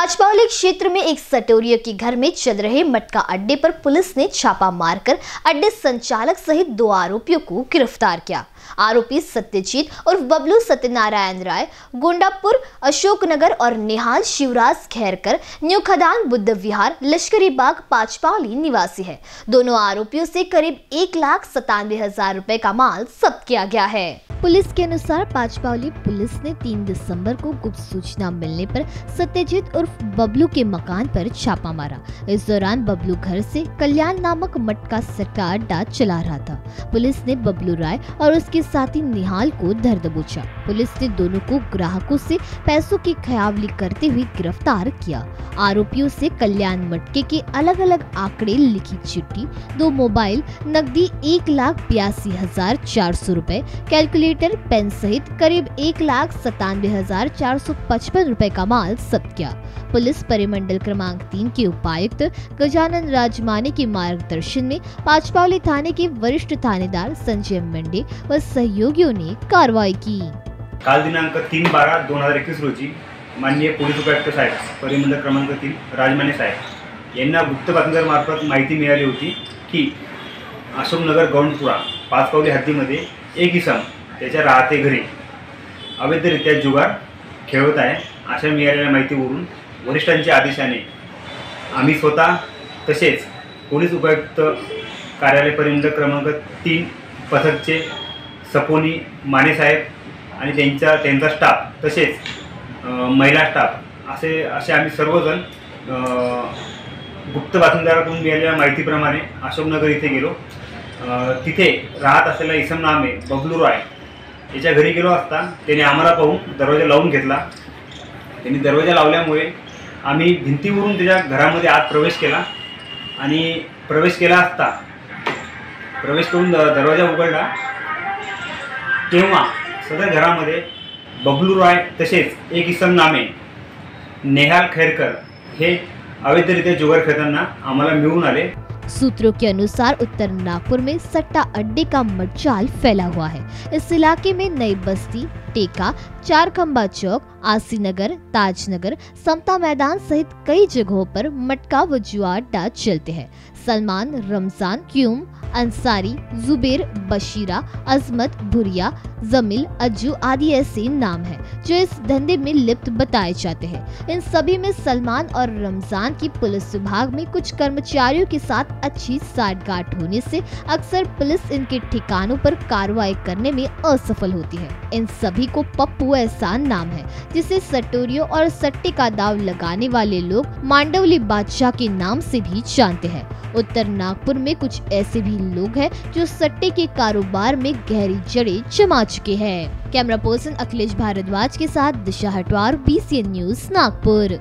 पाचपावली क्षेत्र में एक सटोरिया के घर में चल रहे मटका अड्डे पर पुलिस ने छापा मारकर अड्डे संचालक सहित दो आरोपियों को गिरफ़्तार किया। आरोपी सत्यजीत और बबलू सत्यनारायण राय गोंडापुर, अशोकनगर और निहाल शिवराज खैरकर न्यू खदान बुद्ध विहार लश्करी बाग पाचपावली निवासी है। दोनों आरोपियों से करीब एक लाख सतानवे हज़ार रुपए का माल जब्त किया गया है। पुलिस के अनुसार पाचपावली पुलिस ने 3 दिसंबर को गुप्त सूचना मिलने पर सत्यजीत उर्फ़ बबलू के मकान पर छापा मारा। इस दौरान बबलू घर से कल्याण नामक मटका सट्टा अड्डा चला रहा था। पुलिस ने बबलू राय और उसके साथी निहाल को धर दबोचा। पुलिस ने दोनों को ग्राहकों से पैसों की खयावली करते हुए गिरफ़्तार किया। आरोपियों से कल्याण मटके के अलग अलग आंकड़े लिखी चिट्ठी, दो मोबाइल, नकदी एक लाख बयासी हज़ार चार सौ रूपए कैलकुलेटर पेन सहित करीब एक लाख सतानवे हज़ार चार सौ पचपन रूपए का माल जब्त किया। पुलिस परिमंडल क्रमांक तीन के उपायुक्त गजानन राजमाने के मार्गदर्शन में पाचपावली थाने के वरिष्ठ थानेदार संजय मंडे व सहयोगियों ने कार्रवाई की। काल दिनांक तीन बारह दोन हज़ार एकवीस रोजी माननीय पोलीस उपायुक्त साहेब परिमंडळ क्रमांक तीन, राजमाने साहेब, यांना गुप्त बातमीदारामार्फत माहिती मिळाली होती की अशोकनगर गौंडपुरा, पाचपावली हद्दीमध्ये एक इसम त्याच्या राहते घरी. अवैधरित्या जुगार खेळवत आहे. अशा मिळालेल्या माहितीवरून वरिष्ठांच्या आदेशाने आम्ही स्वतः तसेच पोलीस उपायुक्त कार्यालय क्रमांक तीन पथकचे सपोनी मानेसाहेब आणि त्यांचा त्यांचा स्टाफ तसेच महिला स्टाफ असे असे आम्ही सर्वजण गुप्त बातमीदाराकडून मिळालेल्या माहितीप्रमाणे अशोकनगर इथे गेलो. तिथे राहत असलेला इसम नामे बबलू रॉय याच्या घरी गेलो असता त्याने आम्हाला पाहून दरवाजा लावून घेतला. त्यांनी दरवाजा लावल्यामुळे आम्ही भिंतीवरून त्याच्या घरामध्ये आत प्रवेश केला आणि प्रवेश केला असता प्रवेश करून द- दरवाजा उघडला. तेव्हा सदर घरामध्ये बबलू राय तसेच एक इसम नामे नेहाल खैरकर हे अवैधरित्या जुगार खेळताना आम्हाला मिळून आले. सूत्रों के अनुसार उत्तर नागपुर में सट्टा अड्डे का मचाल फैला हुआ है। इस इलाके में नई बस्ती, टेका चार खम्बा चौक आसी नगर ताजनगर समता मैदान सहित कई जगहों पर मटका व जुआ अड्डा चलते हैं। सलमान, रमज़ान, क्यूम अंसारी जुबेर बशीरा अजमत भुरिया जमील अज्जू आदि ऐसे नाम हैं, जो इस धंधे में लिप्त बताए जाते हैं। इन सभी में सलमान और रमज़ान की पुलिस विभाग में कुछ कर्मचारियों के साथ अच्छी साठगांठ होने से अक्सर पुलिस इनके ठिकानों पर कार्रवाई करने में असफल होती है। इन सभी को पप्पू एहसान नाम है, जिसे सटोरियों और सट्टे का दाव लगाने वाले लोग मांडवली बादशाह के नाम से भी जानते हैं। उत्तर नागपुर में कुछ ऐसे भी लोग हैं जो सट्टे के कारोबार में गहरी जड़े जमा चुके हैं। कैमरा पर्सन अखिलेश भारद्वाज के साथ दिशा हटवार बी न्यूज़ नागपुर।